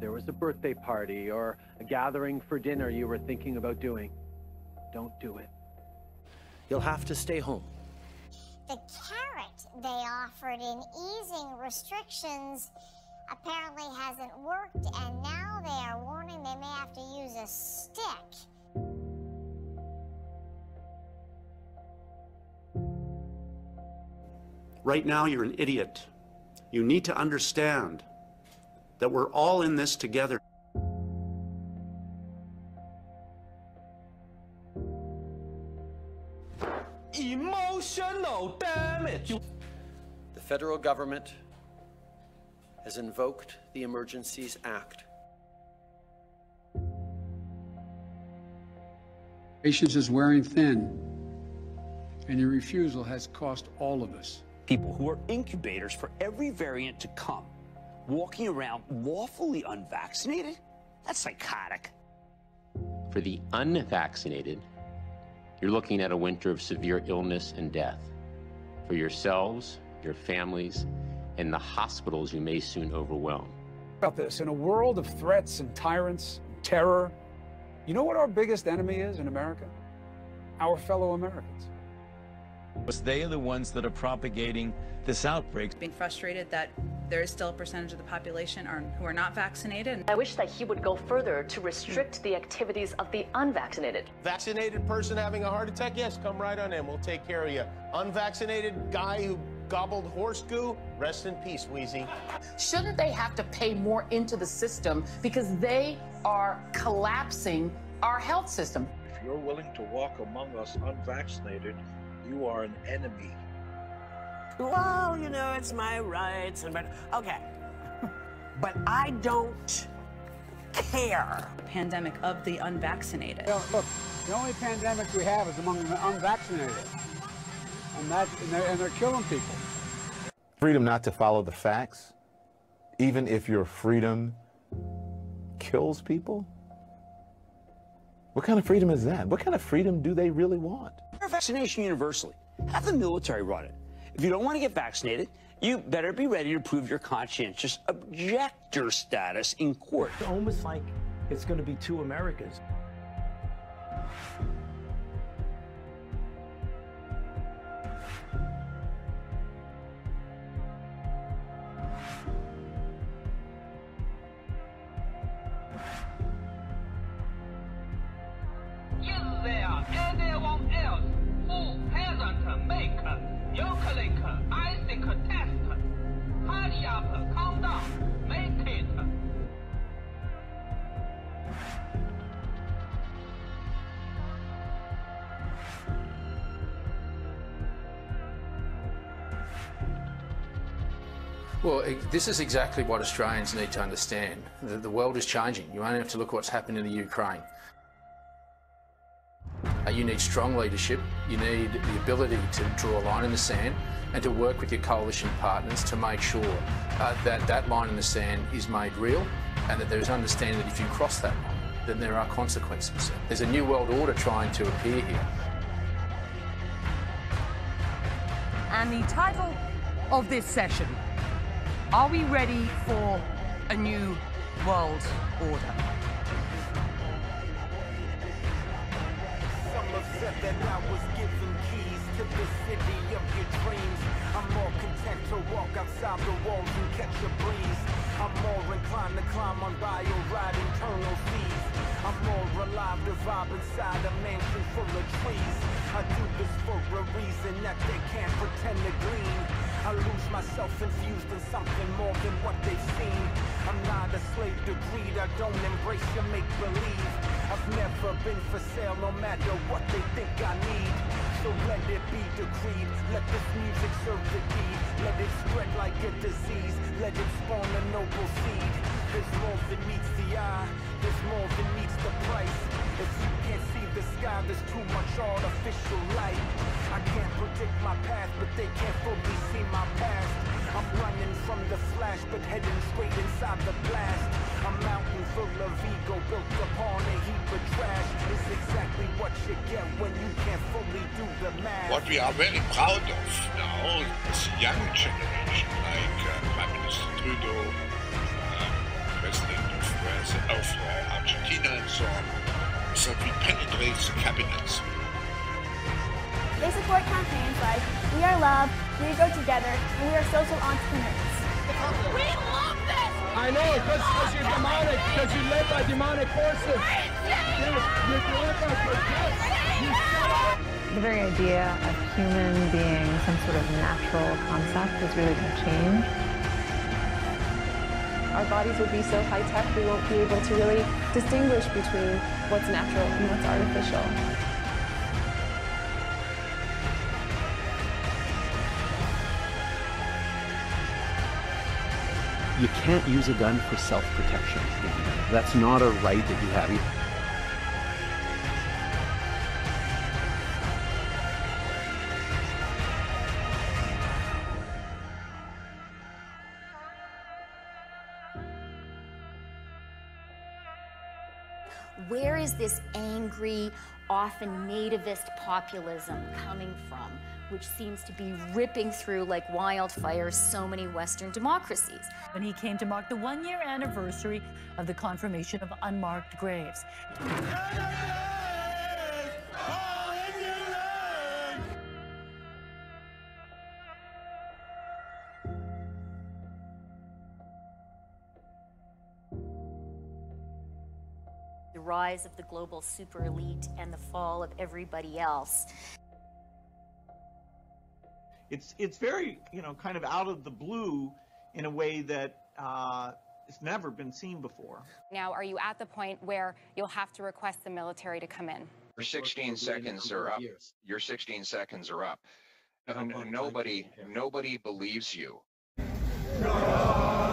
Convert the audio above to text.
there was a birthday party or a gathering for dinner you were thinking about doing, don't do it. You'll have to stay home. The carrot they offered in easing restrictions apparently hasn't worked, and now they are warning they may have to use a stick. Right now, you're an idiot. You need to understand that we're all in this together. Emotional damage. The federal government has invoked the Emergencies Act. Patience is wearing thin, and your refusal has cost all of us. People who are incubators for every variant to come, walking around lawfully unvaccinated? That's psychotic. For the unvaccinated, you're looking at a winter of severe illness and death. For yourselves, your families, and the hospitals you may soon overwhelm. About this, in a world of threats and tyrants, and terror, you know what our biggest enemy is in America? Our fellow Americans. Because they are the ones that are propagating this outbreak. Being frustrated that there is still a percentage of the population are, who are not vaccinated. I wish that he would go further to restrict the activities of the unvaccinated. Vaccinated person having a heart attack, yes, come right on in. We'll take care of you. Unvaccinated guy who gobbled horse goo, rest in peace, Wheezy. Shouldn't they have to pay more into the system because they are collapsing our health system? If you're willing to walk among us unvaccinated, you are an enemy. Well, you know, it's my rights and but okay. but I don't care. Pandemic of the unvaccinated. You know, look, the only pandemic we have is among the unvaccinated. And, that, and, they're, and they're killing people. Freedom not to follow the facts, even if your freedom kills people? What kind of freedom is that? What kind of freedom do they really want? Vaccination universally. Have the military run it. If you don't want to get vaccinated, you better be ready to prove your conscientious objector status in court. It's almost like it's going to be two Americas. Well, this is exactly what Australians need to understand. The, the world is changing. You only have to look at what's happened in the Ukraine. Uh, you need strong leadership. You need the ability to draw a line in the sand and to work with your coalition partners to make sure uh, that that line in the sand is made real and that there's understanding that if you cross that line, then there are consequences. There's a new world order trying to appear here. And the title of this session Are we ready for a new world order? Said that I was given keys to the city of your dreams. I'm more content to walk outside the walls and catch a breeze. I'm more inclined to climb on ride internal. I'm more alive to vibe inside a mansion full of trees. I do this for a reason that they can't pretend to. I lose myself infused in something more than what they've seen. I'm not a slave to greed, I don't embrace your make-believe. I've never been for sale, no matter what they think I need. So let it be decreed, let this music serve the deed. Let it spread like a disease, let it spawn a noble seed. There's more than meets the eye, there's more than meets the price. If you can't see the sky, there's too much artificial light. I can't predict my path, but they can't fully the flash, but heading straight inside the blast. A mountain full of ego built upon a heap of trash is exactly what you get when you can't fully do the math. What we are very proud of now is young generation like uh, Prime Minister Trudeau, uh, President of France, of uh, Argentina, and so on. So it penetrates the cabinets. They support campaigns like We Are Love, We Go Together, and We Are Social Entrepreneurs. We love this! I know, because you're demonic, because you're led by demonic forces. Yes, you're led by yes, The very idea of human being some sort of natural concept is really going to change. Our bodies will be so high tech, we won't be able to really distinguish between what's natural and what's artificial. You can't use a gun for self-protection. That's not a right that you have. Where is this angry, often nativist populism coming from, which seems to be ripping through like wildfire so many Western democracies? When he came to mark the one year anniversary of the confirmation of unmarked graves. The rise of the global super elite and the fall of everybody else. It's it's very you know kind of out of the blue in a way that uh, it's never been seen before. Now, are you at the point where you'll have to request the military to come in? Your 16 seconds are up. Your 16 seconds are up. N- Nobody, nobody believes you. God